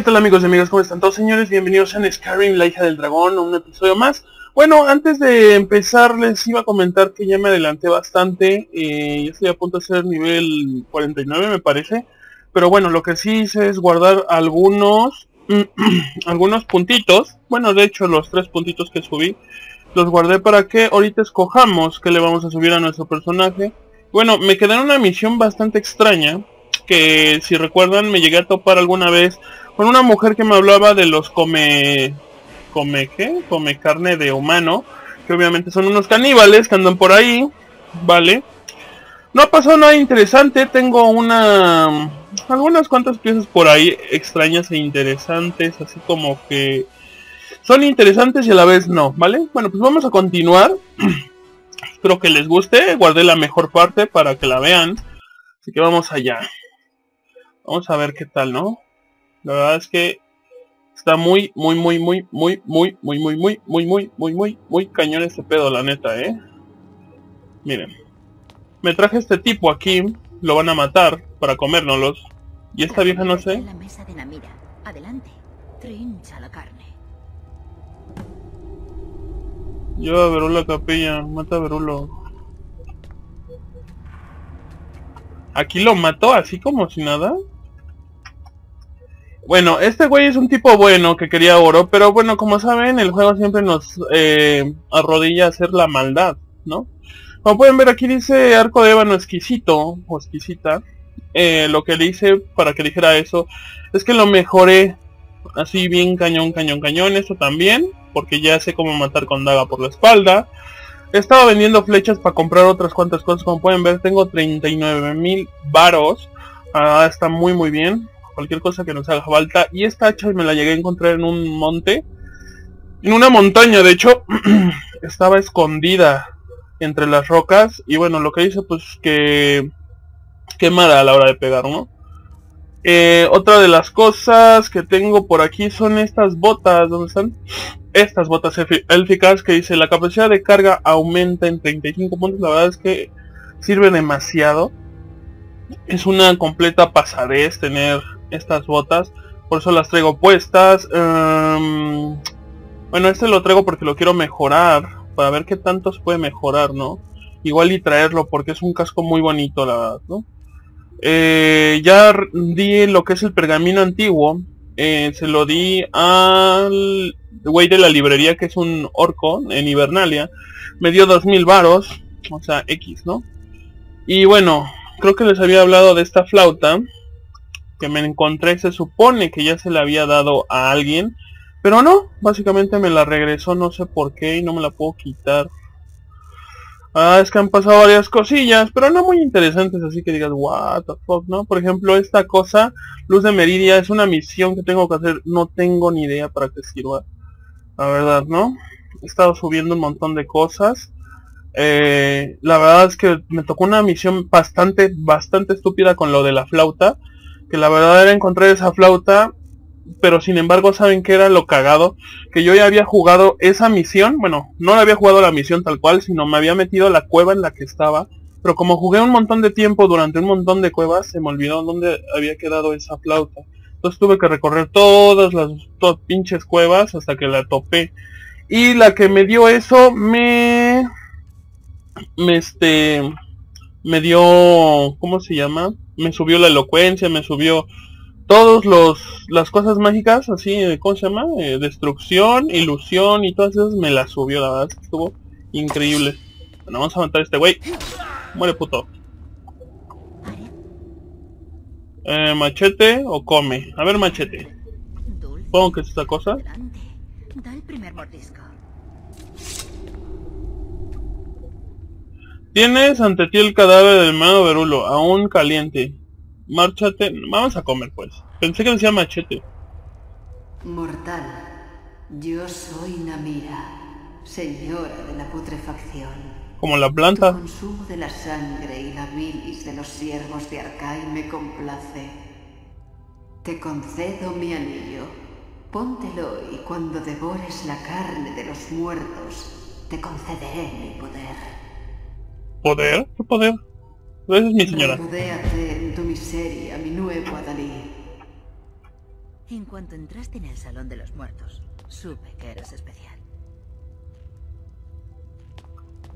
¿qué tal amigos y amigas? ¿Cómo están todos señores? Bienvenidos a Skyrim, la hija del dragón, un episodio más. Bueno, antes de empezar les iba a comentar que ya me adelanté bastante. Eh, estoy a punto de ser nivel 49 me parece. Pero bueno, lo que sí hice es guardar algunos, algunos puntitos. Bueno, de hecho los tres puntitos que subí los guardé para que ahorita escojamos que le vamos a subir a nuestro personaje. Bueno, me quedé en una misión bastante extraña que si recuerdan me llegué a topar alguna vez con una mujer que me hablaba de los come... ¿Come qué? Come carne de humano, que obviamente son unos caníbales que andan por ahí, ¿vale? No ha pasado nada interesante, tengo una... algunas cuantas piezas por ahí extrañas e interesantes, así como que son interesantes y a la vez no, ¿vale? Bueno, pues vamos a continuar. Espero que les guste, guardé la mejor parte para que la vean. Así que vamos allá. Vamos a ver qué tal, ¿no? La verdad es que está muy, muy, muy, muy, muy, muy, muy, muy, muy, muy, muy, muy, muy, muy cañón este pedo, la neta, ¿eh? Miren. Me traje este tipo aquí, lo van a matar para comérnoslos. Y esta vieja no sé. Adelante, trincha la carne. Lleva a Verulo a capilla, mata a Verulo. Aquí lo mató así como si nada. Bueno, este güey es un tipo bueno que quería oro, pero bueno, como saben, el juego siempre nos eh, arrodilla a hacer la maldad, ¿no? Como pueden ver aquí dice arco de ébano exquisito, o exquisita. Eh, lo que le hice para que dijera eso es que lo mejoré así bien cañón, cañón, cañón. Esto también porque ya sé cómo matar con daga por la espalda. He estado vendiendo flechas para comprar otras cuantas cosas, como pueden ver tengo 39 mil varos. Ah, está muy muy bien. Cualquier cosa que nos haga falta. Y esta hacha me la llegué a encontrar en un monte. En una montaña, de hecho, estaba escondida entre las rocas. Y bueno, lo que hice pues que quemara a la hora de pegar, ¿no? Eh, otra de las cosas que tengo por aquí son estas botas. ¿Dónde están? Estas botas élficas que dice la capacidad de carga aumenta en 35 puntos. La verdad es que sirve demasiado. Es una completa pasadez tener estas botas. Por eso las traigo puestas. Em, bueno, este lo traigo porque lo quiero mejorar. Para ver qué tanto se puede mejorar, ¿no? Igual y traerlo porque es un casco muy bonito, la verdad, ¿no? Eh, ya di lo que es el pergamino antiguo. Eh, se lo di al güey de la librería que es un orco en Hibernalia. Me dio 2000 varos. O sea, X, ¿no? Y bueno, creo que les había hablado de esta flauta. Que me encontré, se supone que ya se la había dado a alguien. Pero no, básicamente me la regresó, no sé por qué y no me la puedo quitar. Ah, es que han pasado varias cosillas, pero no muy interesantes, así que digas, what the fuck, ¿no? Por ejemplo, esta cosa, Luz de Meridia, es una misión que tengo que hacer, no tengo ni idea para qué sirva. La verdad, ¿no? He estado subiendo un montón de cosas. Eh, la verdad es que me tocó una misión bastante, bastante estúpida con lo de la flauta. Que la verdad era encontrar esa flauta pero sin embargo saben que era lo cagado que yo ya había jugado esa misión bueno no la había jugado la misión tal cual sino me había metido a la cueva en la que estaba pero como jugué un montón de tiempo durante un montón de cuevas se me olvidó dónde había quedado esa flauta. Entonces tuve que recorrer todas las pinches cuevas hasta que la topé. Y la que me dio eso me me este me dio cómo se llama me subió la elocuencia me subió todos los las cosas mágicas así eh, cómo se llama eh, destrucción ilusión y todas esas me las subió la verdad estuvo increíble. Bueno vamos a matar a este güey. Muere puto. Eh, machete o come a ver machete. Supongo que es esta cosa Tienes ante ti el cadáver del mano Verulo, aún caliente. Márchate. Vamos a comer, pues. Pensé que decía machete. Mortal, yo soy Namira, señora de la putrefacción. Como la planta. Consumo de la sangre y la bilis de los siervos de Arkai me complace. Te concedo mi anillo. Póntelo y cuando devores la carne de los muertos, te concederé mi poder. ¿Poder? ¿Qué poder? Es mi señora. Rodéate en tu miseria, mi nuevo Adalí. En cuanto entraste en el Salón de los Muertos, supe que eras especial.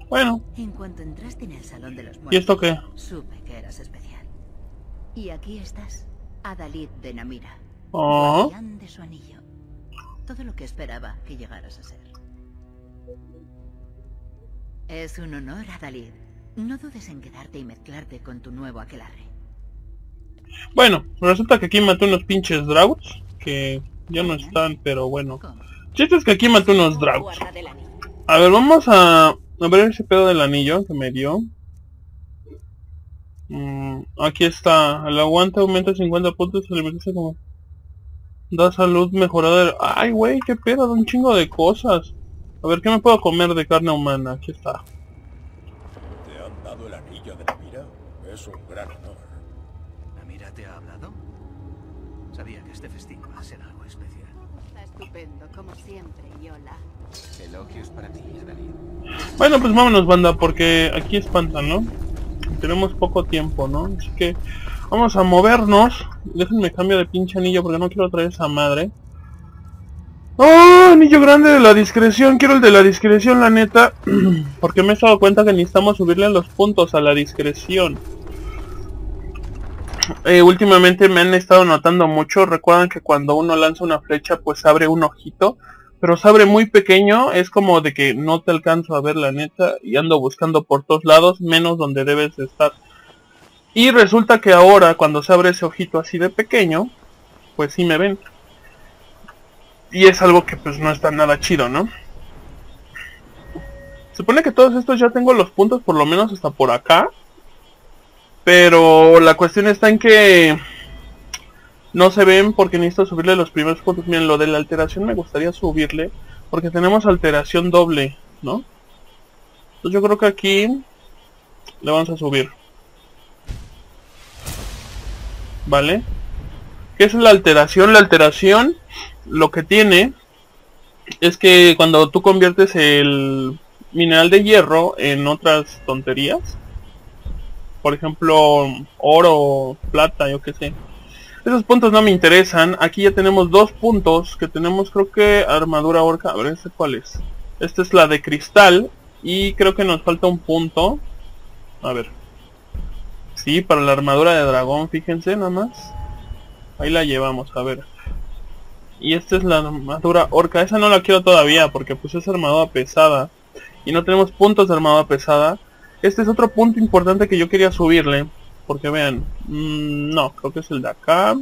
Bueno, En cuanto entraste en el Salón de los Muertos, ¿y esto qué? supe que eras especial. Y aquí estás, Adalid de Namira, Oh, de su anillo. Todo lo que esperaba que llegaras a ser. Es un honor, Adalid. No dudes en quedarte y mezclarte con tu nuevo aquelarre. bueno, resulta que aquí maté unos pinches Draughts, que ya no están, pero bueno. Chiste es que aquí maté unos anillo. A ver, vamos a, a ver ese pedo del anillo que me dio. Mm, aquí está. El aguante aumenta 50 puntos. Se como... Da salud mejorada. Ay, güey, qué pedo. Da un chingo de cosas. A ver, ¿qué me puedo comer de carne humana? Aquí está. ¿Te han dado el anillo de la mira? Es un gran honor. ¿Namira te ha hablado? Sabía que este festín va a ser algo especial. Está estupendo, como siempre, Yola. Elogios para ti, Adalid. Bueno, pues vámonos, banda, porque aquí espantan, ¿no? Tenemos poco tiempo, ¿no? Así que vamos a movernos. Déjenme cambio de pinche anillo porque no quiero traer esa madre. ¡Oh! Anillo grande de la discreción. Quiero el de la discreción, la neta. Porque me he dado cuenta que necesitamos subirle los puntos a la discreción. Eh, últimamente me han estado notando mucho. Recuerdan que cuando uno lanza una flecha, pues abre un ojito. Pero se abre muy pequeño. Es como de que no te alcanzo a ver la neta. Y ando buscando por todos lados, menos donde debes de estar. Y resulta que ahora, cuando se abre ese ojito así de pequeño, pues sí me ven. Y es algo que pues no está nada chido, ¿no? Supone que todos estos ya tengo los puntos por lo menos hasta por acá. Pero la cuestión está en que no se ven porque necesito subirle los primeros puntos. Miren, lo de la alteración me gustaría subirle porque tenemos alteración doble, ¿no? Entonces yo creo que aquí le vamos a subir. ¿Vale? ¿Qué es la alteración? La alteración lo que tiene es que cuando tú conviertes el mineral de hierro en otras tonterías, por ejemplo oro, plata, yo qué sé, esos puntos no me interesan. Aquí ya tenemos dos puntos que tenemos creo que armadura orca, a ver este cuál es. Esta es la de cristal y creo que nos falta un punto. A ver. Sí, para la armadura de dragón, fíjense nada más. Ahí la llevamos, a ver. Y esta es la armadura orca. Esa no la quiero todavía porque pues es armadura pesada. Y no tenemos puntos de armadura pesada. Este es otro punto importante que yo quería subirle. Porque vean. mmm, no, creo que es el de acá.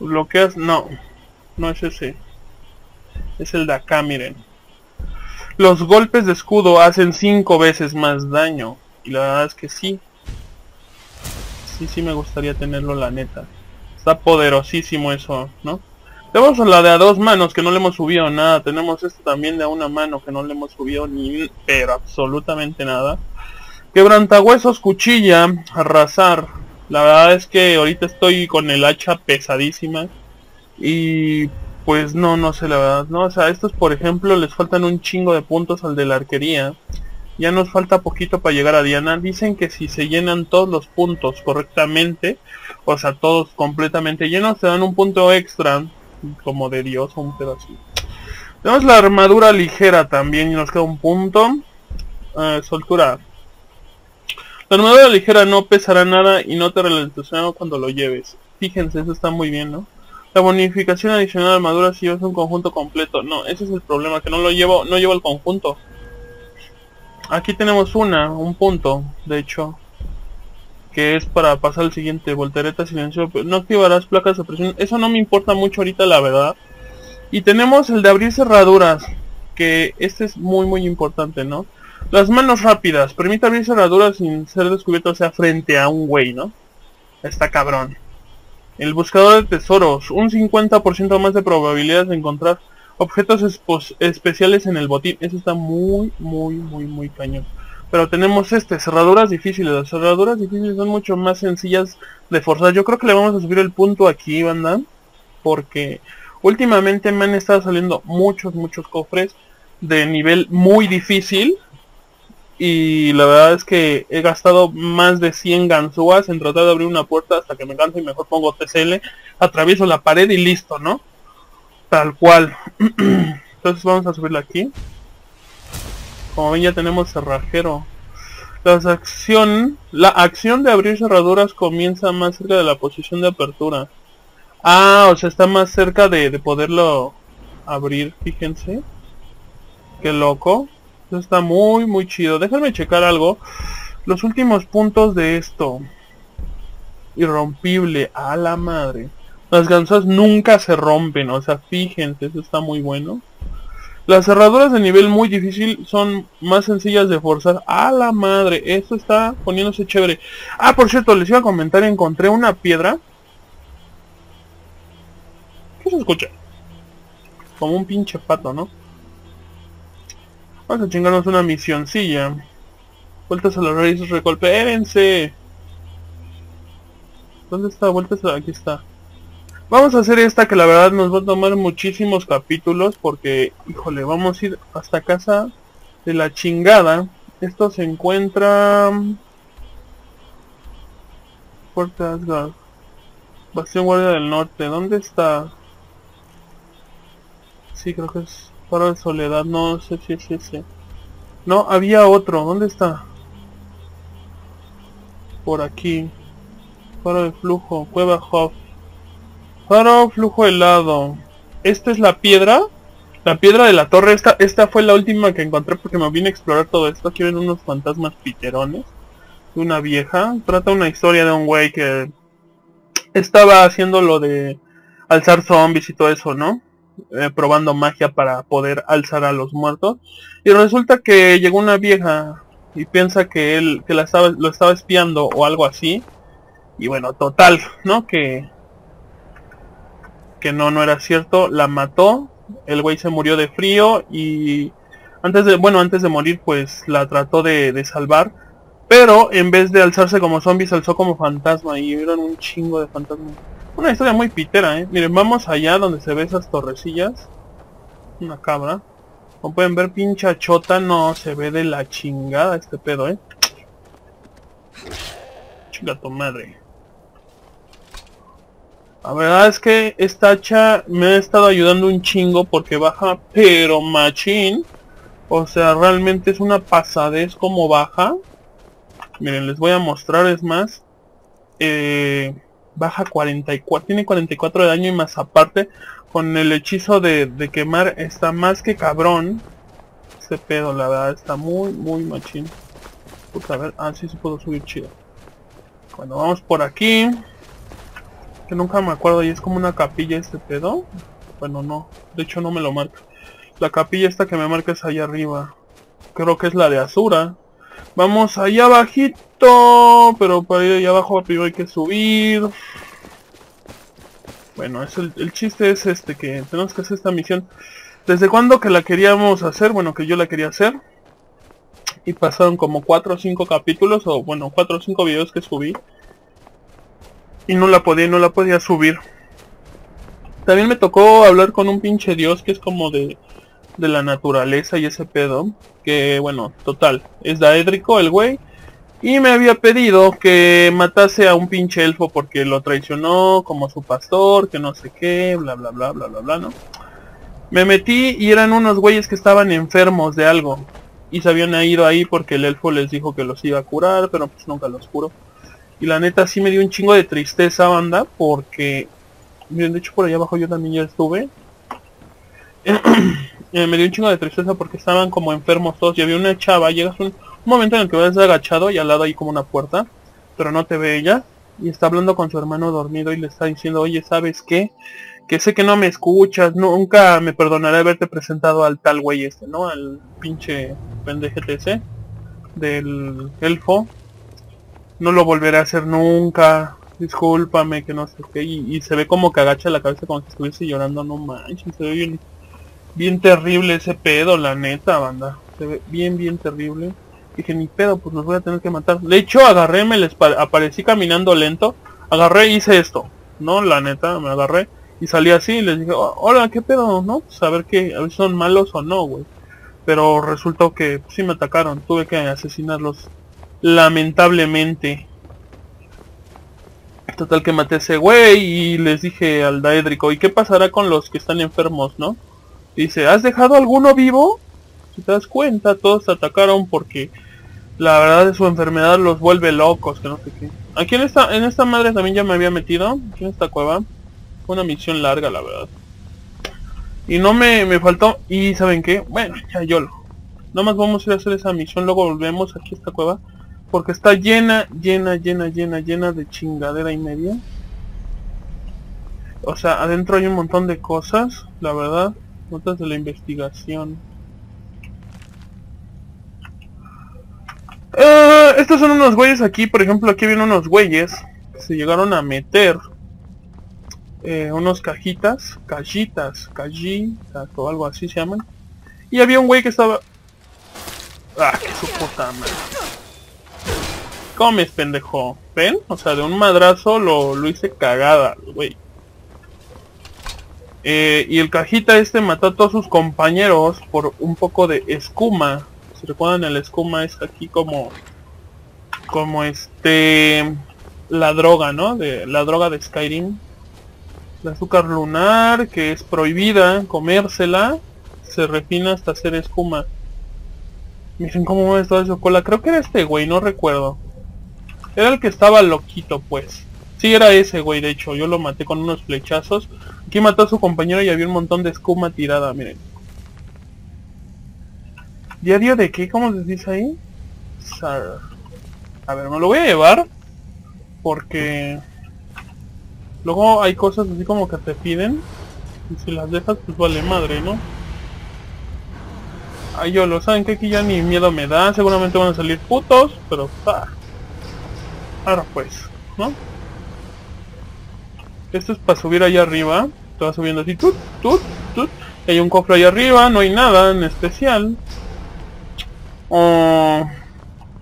Bloqueas... No. No es ese. Es el de acá, miren. Los golpes de escudo hacen 5 veces más daño. Y la verdad es que sí. Sí, sí me gustaría tenerlo la neta. Está poderosísimo eso, ¿no? Tenemos la de a dos manos que no le hemos subido nada. Tenemos esto también de a una mano que no le hemos subido ni pero absolutamente nada. Quebrantahuesos, cuchilla, arrasar. La verdad es que ahorita estoy con el hacha pesadísima. Y pues no, no sé la verdad. No, o sea, estos por ejemplo les faltan un chingo de puntos al de la arquería. Ya nos falta poquito para llegar a Diana. Dicen que si se llenan todos los puntos correctamente, o sea, todos completamente llenos, te dan un punto extra, como de Dios o un pedazo. Tenemos la armadura ligera también y nos queda un punto. Eh, soltura. La armadura ligera no pesará nada y no te ralentizará cuando lo lleves. Fíjense, eso está muy bien, ¿no? La bonificación adicional de armadura si llevas un conjunto completo. No, ese es el problema, que no lo llevo, no llevo el conjunto. Aquí tenemos una, un punto, de hecho. Que es para pasar al siguiente, voltereta silencio. No activarás placas de presión. Eso no me importa mucho ahorita, la verdad. Y tenemos el de abrir cerraduras. Que este es muy muy importante, ¿no? Las manos rápidas. Permite abrir cerraduras sin ser descubierto, o sea, frente a un güey, ¿no? Está cabrón. El buscador de tesoros. Un 50% más de probabilidades de encontrar objetos especiales en el botín. Eso está muy, muy, muy, muy cañón. Pero tenemos este, cerraduras difíciles. Las cerraduras difíciles son mucho más sencillas de forzar. Yo creo que le vamos a subir el punto aquí, banda. Porque últimamente me han estado saliendo muchos, muchos cofres de nivel muy difícil. y la verdad es que he gastado más de 100 ganzúas en tratar de abrir una puerta hasta que me canso y mejor pongo TCL, atravieso la pared y listo, ¿no? Tal cual. Entonces vamos a subirla aquí. Como ven ya tenemos cerrajero. La acción, la acción de abrir cerraduras comienza más cerca de la posición de apertura. Ah, o sea, está más cerca de, de poderlo abrir, fíjense. Qué loco. Esto está muy, muy chido. Déjenme checar algo. Los últimos puntos de esto. Irrompible. A la madre. Las ganzas nunca se rompen. O sea, fíjense. Eso está muy bueno. Las cerraduras de nivel muy difícil son más sencillas de forzar. A la madre. Esto está poniéndose chévere. Ah, por cierto, les iba a comentar. Encontré una piedra. ¿Qué se escucha? Como un pinche pato, ¿no? Vamos a chingarnos una misioncilla. Vueltas a los raíces, recolpérense. ¿Dónde está? Vueltas a... Aquí está. Vamos a hacer esta que la verdad nos va a tomar muchísimos capítulos porque, híjole, vamos a ir hasta casa de la chingada. Esto se encuentra... Fuerte Asgard. Bastión Guardia del Norte. ¿Dónde está? Sí, creo que es Faro de soledad, no sé si es ese. No, había otro, ¿dónde está? Por aquí. Faro de flujo, cueva Hoff. Faro flujo helado. Esta es la piedra. La piedra de la torre. Esta, esta fue la última que encontré porque me vine a explorar todo esto. Aquí ven unos fantasmas piterones. De una vieja. Trata una historia de un güey que estaba haciendo lo de alzar zombies y todo eso, ¿no? Eh, probando magia para poder alzar a los muertos. Y resulta que llegó una vieja y piensa que él que la estaba, lo estaba espiando o algo así. Y bueno, total, ¿no? Que que no no era cierto, la mató. El güey se murió de frío y antes de bueno, antes de morir pues la trató de, de salvar. Pero en vez de alzarse como zombie se alzó como fantasma y vieron un chingo de fantasmas. Una historia muy pitera, ¿eh? Miren, vamos allá donde se ve esas torrecillas. Una cabra. Como pueden ver, pincha chota, no se ve de la chingada este pedo, ¿eh? Chinga tu madre. La verdad es que esta hacha me ha estado ayudando un chingo porque baja, pero machín. O sea, realmente es una pasadez como baja. Miren, les voy a mostrar, es más. Eh baja 44, tiene 44 de daño y más aparte con el hechizo de, quemar está más que cabrón. Ese pedo, la verdad, está muy, muy machín. Pues a ver, ah, se puedo subir chido. Bueno, vamos por aquí. Que nunca me acuerdo, y es como una capilla este pedo. Bueno, no, de hecho no me lo marca. La capilla esta que me marca es allá arriba. Creo que es la de Azura. Vamos allá abajito, pero para ir allá abajo primero hay que subir. Bueno, es el, chiste es este, que tenemos que hacer esta misión. ¿Desde cuándo que la queríamos hacer? Bueno, que yo la quería hacer. Y pasaron como 4 o 5 capítulos, o bueno, 4 o 5 videos que subí. Y no la podía, no la podía subir. También me tocó hablar con un pinche dios que es como de de la naturaleza y ese pedo. Que bueno, total, es daédrico el güey. Y me había pedido que matase a un pinche elfo porque lo traicionó como su pastor, que no sé qué, bla bla bla bla bla bla, ¿no? Me metí y eran unos güeyes que estaban enfermos de algo. Y se habían ido ahí porque el elfo les dijo que los iba a curar, pero pues nunca los curó. Y la neta sí me dio un chingo de tristeza, banda, porque... Miren, de hecho por allá abajo yo también ya estuve. Eh, me dio un chingo de tristeza porque estaban como enfermos todos y había una chava, llegas un, momento en el que vas agachado y al lado hay como una puerta, pero no te ve ella y está hablando con su hermano dormido y le está diciendo, oye, ¿sabes qué? Que sé que no me escuchas, nunca me perdonaré haberte presentado al tal güey este, ¿no? Al pinche pendeje del elfo. No lo volveré a hacer nunca. Discúlpame, que no sé qué. Y, y se ve como que agacha la cabeza como si estuviese llorando. No manches, se ve bien bien terrible ese pedo, la neta, banda. Se ve bien, bien terrible. Dije, ni pedo, pues los voy a tener que matar. De hecho, agarré, me les aparecí caminando lento. Agarré hice esto. No, la neta, me agarré. Y salí así y les dije, hola, ¿qué pedo? ¿No? Pues a ver qué, a ver si son malos o no, güey. Pero resultó que sí me atacaron. Tuve que asesinarlos. Lamentablemente. Total que maté a ese güey y les dije al Daedrico, ¿y qué pasará con los que están enfermos, no? Dice, ¿has dejado alguno vivo? Si te das cuenta, todos atacaron porque la verdad de su enfermedad los vuelve locos, que no sé qué. Aquí en esta, en esta madre también ya me había metido, aquí en esta cueva. Fue una misión larga, la verdad. Y no me, me faltó, y ¿saben qué? Bueno, ya yo lo. Nomás vamos a ir a hacer esa misión, luego volvemos aquí a esta cueva. Porque está llena, llena, llena, llena, llena de chingadera y media. O sea, adentro hay un montón de cosas, la verdad. Notas de la investigación. Eh, estos son unos güeyes aquí, por ejemplo, aquí vienen unos güeyes que se llegaron a meter eh, unos cajitas, cajitas, cajitas o algo así se llaman. Y había un güey que estaba... Ah, qué su puta madre. Comes, pendejo. ¿Ven? O sea, de un madrazo lo, lo hice cagada, güey. Eh, y el cajita este mató a todos sus compañeros por un poco de escuma. Si recuerdan el escuma es aquí como... Como este... La droga, ¿no? De, la droga de Skyrim. El azúcar lunar, que es prohibida comérsela. Se refina hasta hacer escuma. Miren cómo mueve toda su cola. Creo que era este güey, no recuerdo. Era el que estaba loquito, pues. Sí, era ese güey, de hecho. Yo lo maté con unos flechazos. Aquí mató a su compañero y había un montón de escuma tirada, miren. ¿Diario de qué? ¿Cómo se dice ahí? Sar. A ver, me lo voy a llevar. Porque... Luego hay cosas así como que te piden. Y si las dejas, pues vale madre, ¿no? Ay, yo lo saben que aquí ya ni miedo me da. Seguramente van a salir putos, pero... Ah. Ahora pues, ¿no? Esto es para subir allá arriba. Te va subiendo así, tut, tut, tut. Hay un cofre allá arriba, no hay nada en especial. Oh,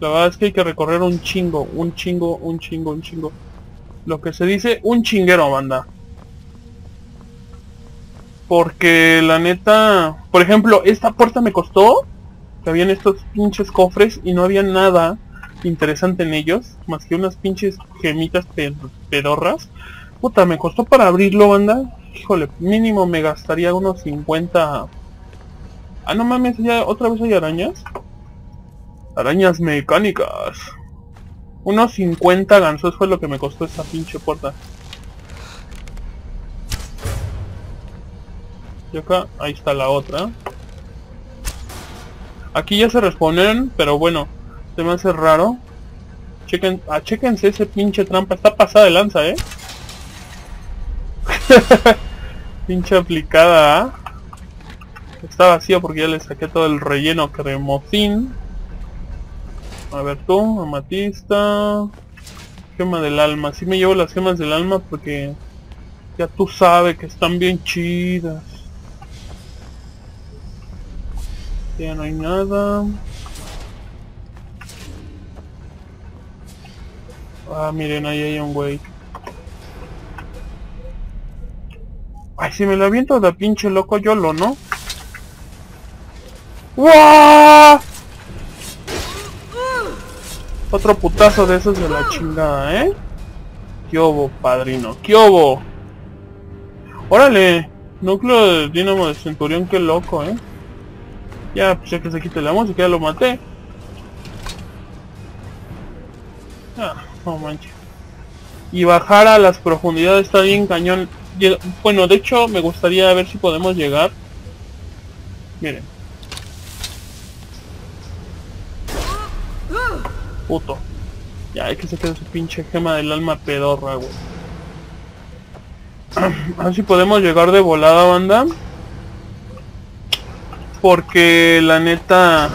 la verdad es que hay que recorrer un chingo, un chingo, un chingo, un chingo. Lo que se dice, un chinguero, banda. Porque la neta... Por ejemplo, esta puerta me costó... Que habían estos pinches cofres y no había nada interesante en ellos, más que unas pinches gemitas pedorras. Puta, me costó para abrirlo, banda. Híjole, mínimo me gastaría unos 50... Ah, no mames, ya otra vez hay arañas. Arañas mecánicas. Unos 50 gansos fue lo que me costó esa pinche puerta. Y acá, ahí está la otra. Aquí ya se respondieron, pero bueno, se me hace raro. Chequen, ah, chequense ese pinche trampa. Está pasada de lanza, ¿eh? pinche aplicada, ¿ah? Está vacío porque ya le saqué todo el relleno cremosín. A ver tú, amatista. Gema del alma. Si me llevo las gemas del alma porque ya tú sabes que están bien chidas. Ya no hay nada. Ah, miren, ahí hay un güey. Ay, si me lo aviento de pinche loco yo lo, ¿no? ¡Wow! Otro putazo de esos de la chingada, ¿eh? ¿Qué obo, padrino? ¿Qué obo? ¡Órale! Núcleo de Dinamo de Centurión, qué loco, ¿eh? Ya, pues ya que se quite la música, ya lo maté. No manches. Y bajar a las profundidades está bien cañón. Bueno, de hecho me gustaría ver si podemos llegar. Miren. Puto. Ya, hay que sacar su pinche gema del alma pedorra, güey. A ver si podemos llegar de volada, banda. Porque la neta...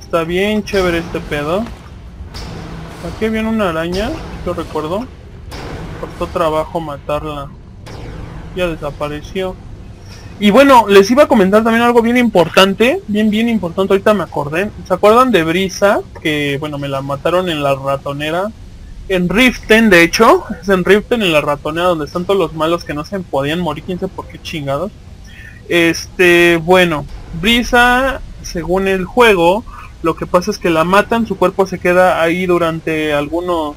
Está bien chévere este pedo. Aquí viene una araña, yo recuerdo. Costó trabajo matarla. Ya desapareció. Y bueno, les iba a comentar también algo bien importante, bien bien importante, ahorita me acordé. ¿Se acuerdan de Brisa? Que bueno, me la mataron en la ratonera. En Riften, de hecho, es en Riften, en la ratonera, donde están todos los malos que no se podían morir, quién sabe por qué chingados. Este, bueno, Brisa, según el juego, lo que pasa es que la matan, su cuerpo se queda ahí durante algunos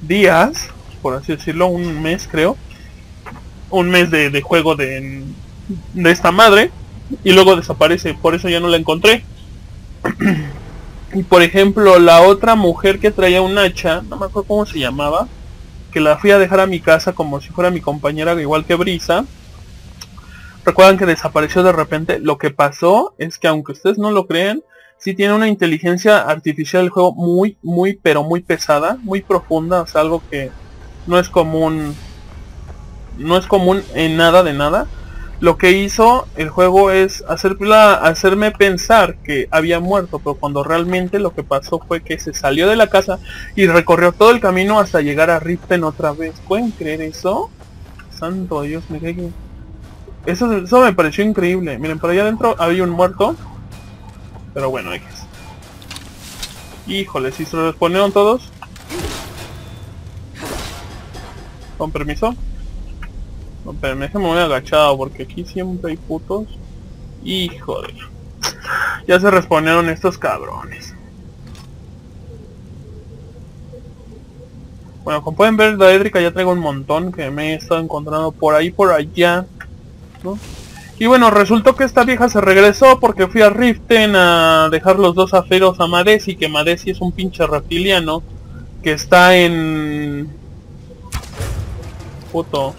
días, por así decirlo, un mes creo. Un mes de, de juego de, de esta madre. Y luego desaparece, por eso ya no la encontré. y por ejemplo, la otra mujer que traía un hacha, no me acuerdo cómo se llamaba, que la fui a dejar a mi casa como si fuera mi compañera, igual que Brisa. Recuerdan que desapareció de repente. Lo que pasó es que aunque ustedes no lo creen, sí tiene una inteligencia artificial el juego muy, muy, pero muy pesada, muy profunda, o sea, algo que no es común, no es común en nada de nada. Lo que hizo el juego es hacerme pensar que había muerto, pero cuando realmente lo que pasó fue que se salió de la casa y recorrió todo el camino hasta llegar a Riften otra vez. ¿Pueden creer eso? Santo Dios, me eso, eso me pareció increíble. Miren, por allá adentro había un muerto. Pero bueno, X. Híjole, si se respondieron todos. Con permiso. No, pero me voy agachado porque aquí siempre hay putos. Híjole. Ya se respondieron estos cabrones. Bueno, como pueden ver, la édrica ya traigo un montón que me he estado encontrando por ahí por allá. Y bueno, resultó que esta vieja se regresó porque fui a Riften a dejar los dos aferos a Madesi, que Madesi es un pinche reptiliano que está en... Puto.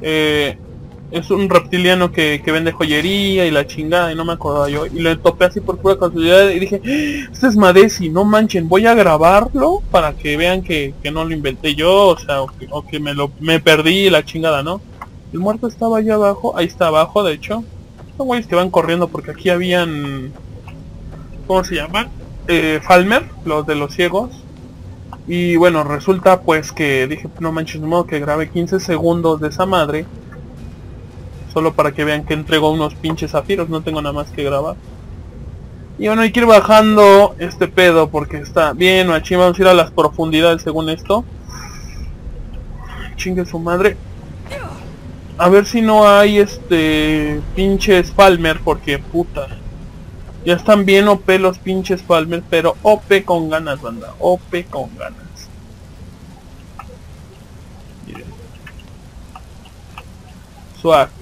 Eh, es un reptiliano que, vende joyería y la chingada y no me acordaba yo. Y le topé así por pura casualidad y dije, ¡Ah! este es Madesi, no manchen, voy a grabarlo para que vean que, no lo inventé yo, o sea, o que, me lo me perdí la chingada, ¿no? El muerto estaba allá abajo, ahí está abajo de hecho. Son güeyes que van corriendo porque aquí habían... ¿Cómo se llaman? Eh, Falmer, los de los ciegos. Y bueno, resulta pues que dije, no manches, de modo que grabé 15 segundos de esa madre Solo para que vean que entrego unos pinches zafiros, no tengo nada más que grabar. Y bueno, hay que ir bajando este pedo porque está bien, machín, vamos a ir a las profundidades según esto. Chingue su madre. A ver si no hay este pinches Palmer porque puta. Ya están bien OP los pinches Palmer, pero OP con ganas, banda. OP con ganas. Miren. Swag.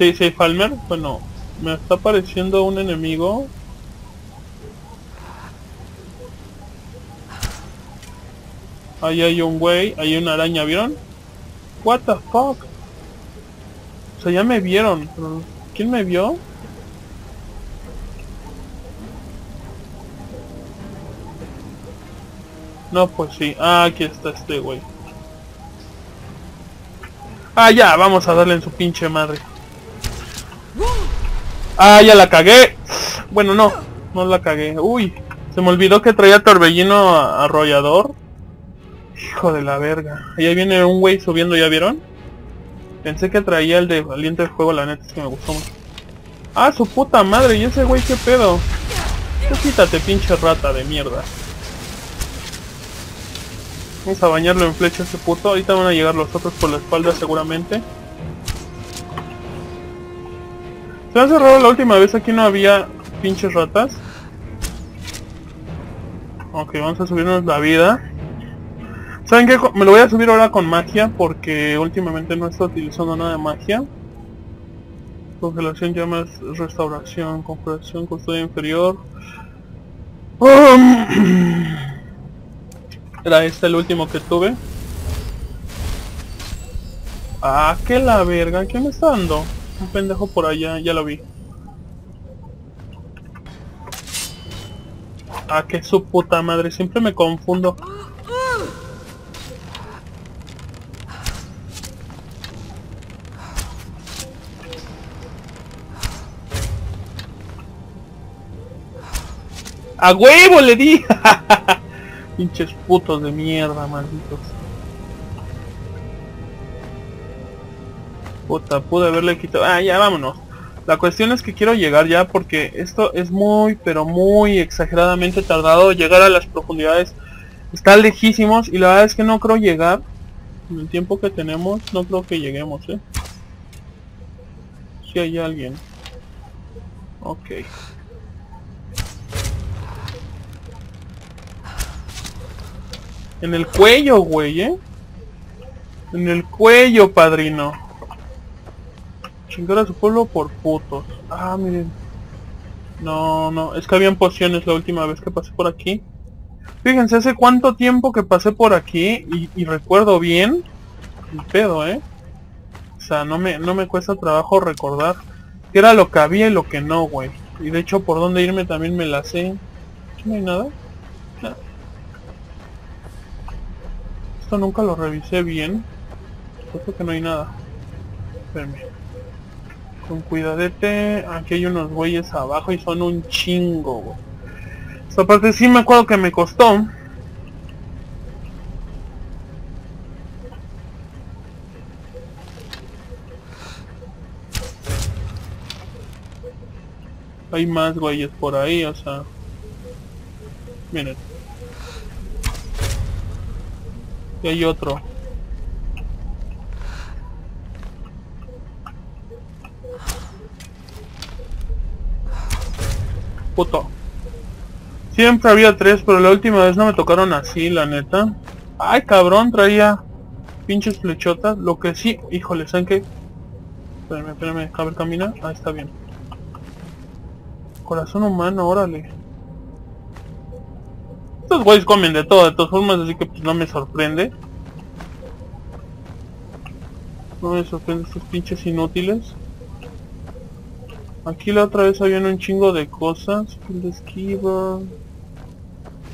Sí, sí, Falmer. Bueno, me está apareciendo un enemigo. Ahí hay un güey, hay una araña, ¿vieron? What the fuck? O sea, ya me vieron. ¿Quién me vio? No, pues sí. Ah, aquí está este güey. Ah, ya, vamos a darle en su pinche madre. Ah, ya la cagué. Bueno, no, no la cagué. Uy, se me olvidó que traía torbellino arrollador. Hijo de la verga. Ahí viene un güey subiendo, ¿ya vieron? Pensé que traía el de valiente de juego, la neta es que me gustó mucho. Ah, su puta madre, ¿y ese güey qué pedo? Tú quítate, pinche rata de mierda. Vamos a bañarlo en flecha ese puto. Ahorita van a llegar los otros por la espalda seguramente. Se ha cerrado la última vez aquí no había pinches ratas. Ok, vamos a subirnos la vida. ¿Saben qué? Me lo voy a subir ahora con magia porque últimamente no estoy utilizando nada de magia. Congelación, llamas, restauración, conjuración, custodia inferior. Um, era este el último que tuve. Ah, que la verga, ¿qué me está dando? Un pendejo por allá, ya lo vi. Ah, que su puta madre, siempre me confundo. ¡A huevo le di! Pinches putos de mierda, malditos. Puta, pude haberle quitado... Ah, ya, vámonos. La cuestión es que quiero llegar ya porque esto es muy, pero muy exageradamente tardado. Llegar a las profundidades está lejísimos y la verdad es que no creo llegar. En el tiempo que tenemos, no creo que lleguemos, ¿eh? Sí hay alguien. Ok. En el cuello, güey, ¿eh? En el cuello, padrino. Chingar a su pueblo por putos. Ah, miren. No, no, es que habían pociones la última vez que pasé por aquí. Fíjense, hace cuánto tiempo que pasé por aquí y, recuerdo bien el pedo, ¿eh? O sea, no me, no me cuesta trabajo recordar qué era lo que había y lo que no, güey. Y de hecho, por dónde irme también me la sé. ¿Aquí no hay nada? Nada. Esto nunca lo revisé bien. Creo que no hay nada. Espérame. Con cuidadete. Aquí hay unos güeyes abajo y son un chingo, güey. Esta parte sí me acuerdo que me costó. Hay más güeyes por ahí, o sea... Miren. Y hay otro. Siempre había tres, pero la última vez no me tocaron así, la neta. Ay, cabrón, traía pinches flechotas. Lo que sí, híjole, ¿saben qué? Espérame, espérame, a ver, camina. Ah, está bien. Corazón humano, órale. Estos güeyes comen de todo, de todas formas, así que pues no me sorprende. No me sorprende estos pinches inútiles. Aquí la otra vez habían un chingo de cosas. El esquiva.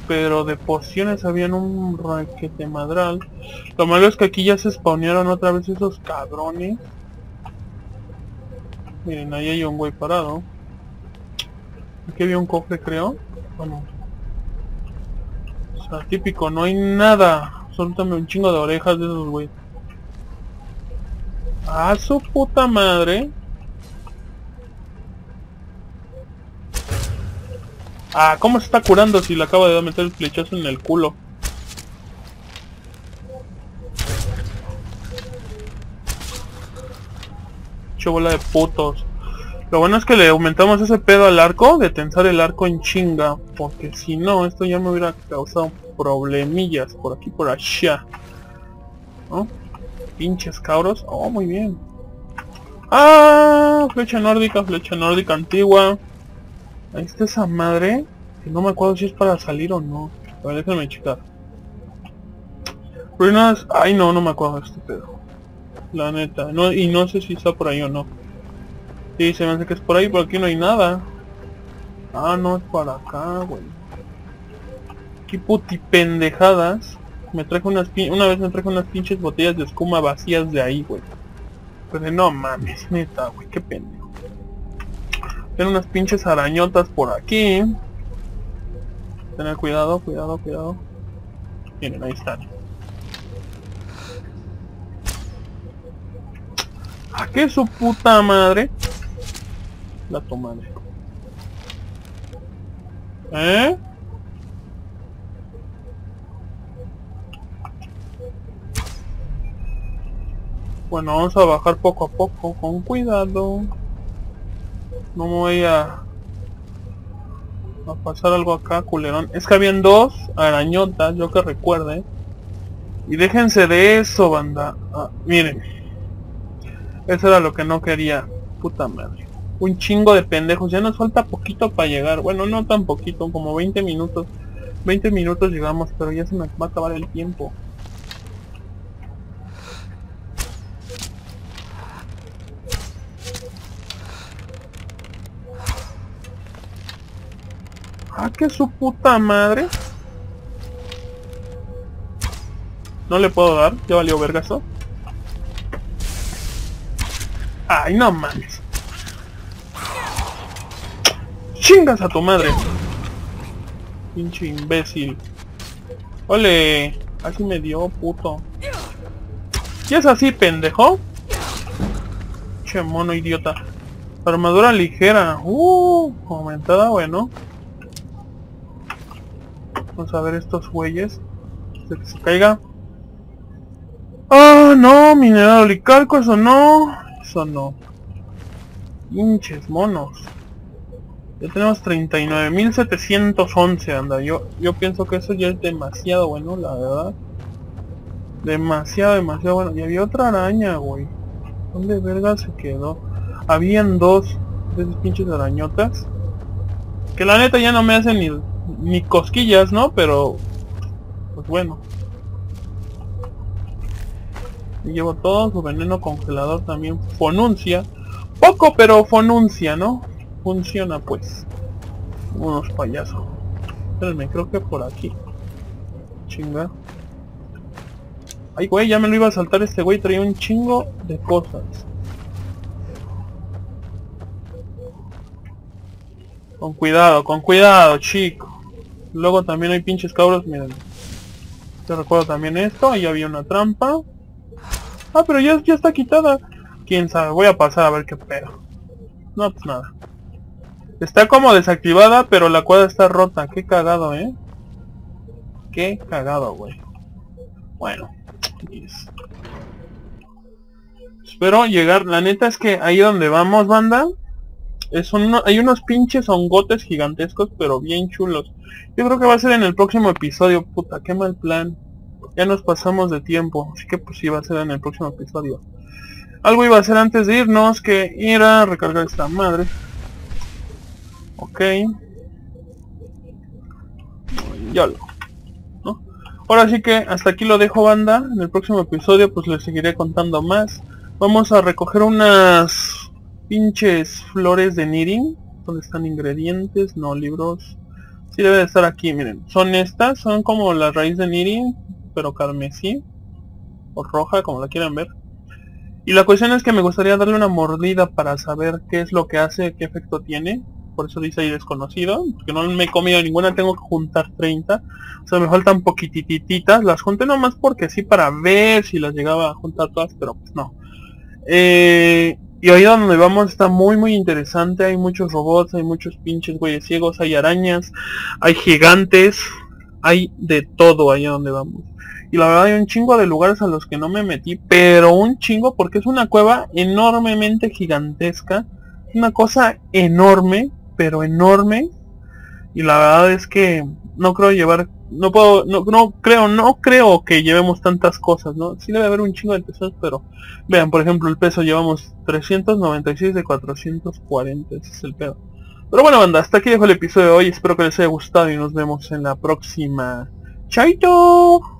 Pero de pociones habían un raquete madral. Lo malo es que aquí ya se spawnearon otra vez esos cabrones. Miren, ahí hay un güey parado. Aquí había un cofre, creo. Bueno. O sea, típico, no hay nada. Suéltame un chingo de orejas de esos güeyes. Ah, su puta madre. Ah, ¿cómo se está curando si le acaba de meter el flechazo en el culo? Che bola de putos. Lo bueno es que le aumentamos ese pedo al arco, de tensar el arco en chinga. Porque si no, esto ya me hubiera causado problemillas por aquí por allá. ¿No? Pinches cabros. Oh, muy bien. Ah, flecha nórdica, flecha nórdica antigua. Ahí está esa madre. Que no me acuerdo si es para salir o no. A ver, déjenme checar. Ruinas... Ay, no, no me acuerdo de este pedo. La neta. No, y no sé si está por ahí o no. Sí, se me hace que es por ahí, pero aquí no hay nada. Ah, no, es para acá, güey. Qué puti pendejadas. Me traje unas. Una vez me traje unas pinches botellas de escuma vacías de ahí, güey. Pero no mames, neta, güey, qué pendejo. Tienen unas pinches arañotas por aquí. Tener cuidado, cuidado, cuidado. Miren, ahí están. ¿A qué su puta madre? La tu madre. ¿Eh? Bueno, vamos a bajar poco a poco, con cuidado. No me voy a... A pasar algo acá, culerón. Es que habían dos arañotas, yo que recuerde. Y déjense de eso, banda. Ah, miren. Eso era lo que no quería. Puta madre. Un chingo de pendejos. Ya nos falta poquito para llegar. Bueno, no tan poquito, como 20 minutos. 20 minutos llegamos, pero ya se me va a acabar el tiempo. Ah, que su puta madre. No le puedo dar, ya valió vergazo. Ay, no mames. Chingas a tu madre. Pinche imbécil. Ole, así me dio, puto. ¿Y es así, pendejo? Che mono idiota. Armadura ligera. Uh, aumentada, bueno. Vamos a ver estos güeyes. De que se caiga. ¡Ah, no! Mineral olicalco, eso no. Eso no. Pinches monos. Ya tenemos 39.711, anda. Yo, yo pienso que eso ya es demasiado bueno, la verdad. Demasiado, demasiado bueno. Y había otra araña, güey. ¿Dónde verga se quedó? Habían dos de esas pinches arañotas. Que la neta ya no me hacen ni, ni cosquillas, ¿no? Pero... Pues bueno. Y llevo todo su veneno congelador también. Fonuncia. Poco, pero fonuncia, ¿no? Funciona pues. Unos payasos. Espérenme, creo que por aquí. Chinga. Ay, güey, ya me lo iba a saltar este güey. Traía un chingo de cosas. Con cuidado, con cuidado, chico. Luego también hay pinches cabros, miren. Te recuerdo también esto, ahí había una trampa. Ah, pero ya, ya está quitada. Quién sabe, voy a pasar a ver qué pedo. No, pues nada. Está como desactivada, pero la cuadra está rota. Qué cagado, ¿eh? Qué cagado, güey. Bueno. Espero llegar. La neta es que ahí donde vamos, banda. Es hay unos pinches hongotes gigantescos, pero bien chulos. Yo creo que va a ser en el próximo episodio. Puta, qué mal plan. Ya nos pasamos de tiempo. Así que pues sí, va a ser en el próximo episodio. Algo iba a hacer antes de irnos, que ir a recargar esta madre. Ok. Ya lo. ¿no? Ahora sí que hasta aquí lo dejo banda. En el próximo episodio pues les seguiré contando más. Vamos a recoger unas pinches flores de knitting. Donde están ingredientes? No, libros. Sí debe de estar aquí, miren. Son estas, son como la raíz de knitting, pero carmesí. O roja, como la quieran ver. Y la cuestión es que me gustaría darle una mordida para saber qué es lo que hace, qué efecto tiene por eso dice ahí desconocido, porque no me he comido ninguna, tengo que juntar 30, o sea, me faltan poquitititas, las junté nomás porque sí, para ver si las llegaba a juntar todas, pero pues no. Eh, y ahí donde vamos está muy muy interesante, hay muchos robots, hay muchos pinches güeyes ciegos, hay arañas, hay gigantes, hay de todo ahí donde vamos. Y la verdad hay un chingo de lugares a los que no me metí, pero un chingo porque es una cueva enormemente gigantesca, una cosa enorme pero enorme. Y la verdad es que no creo llevar no puedo no, no creo no creo que llevemos tantas cosas no sí debe haber un chingo de tesoros pero vean por ejemplo el peso llevamos 396 de 440 ese es el pedo. Pero bueno banda hasta aquí dejo el episodio de hoy espero que les haya gustado y nos vemos en la próxima. Chaito